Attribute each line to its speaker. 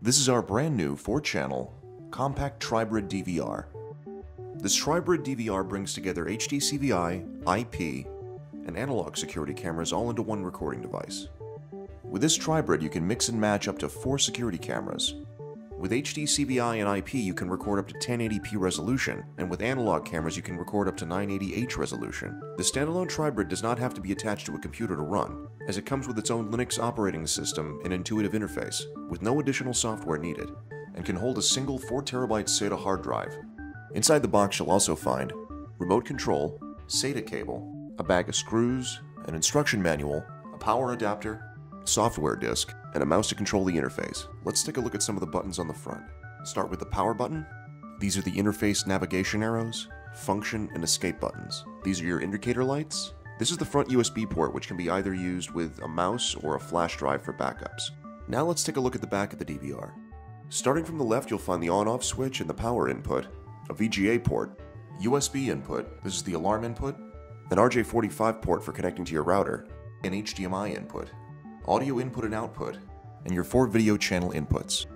Speaker 1: This is our brand new 4-channel compact Tribrid DVR. This Tribrid DVR brings together HD CVI, IP, and analog security cameras all into one recording device. With this Tribrid you can mix and match up to 4 security cameras. With HD CVI and IP you can record up to 1080p resolution, and with analog cameras you can record up to 980h resolution. The standalone Tribrid does not have to be attached to a computer to run, as it comes with its own Linux operating system and intuitive interface, with no additional software needed, and can hold a single 4TB SATA hard drive. Inside the box you'll also find remote control, SATA cable, a bag of screws, an instruction manual, a power adapter, software disk, and a mouse to control the interface. Let's take a look at some of the buttons on the front. Start with the power button. These are the interface navigation arrows, function, and escape buttons. These are your indicator lights. This is the front USB port which can be either used with a mouse or a flash drive for backups. Now let's take a look at the back of the DVR. Starting from the left you'll find the on-off switch and the power input, a VGA port, USB input, this is the alarm input, an RJ45 port for connecting to your router, an HDMI input, audio input and output, and your four video channel inputs.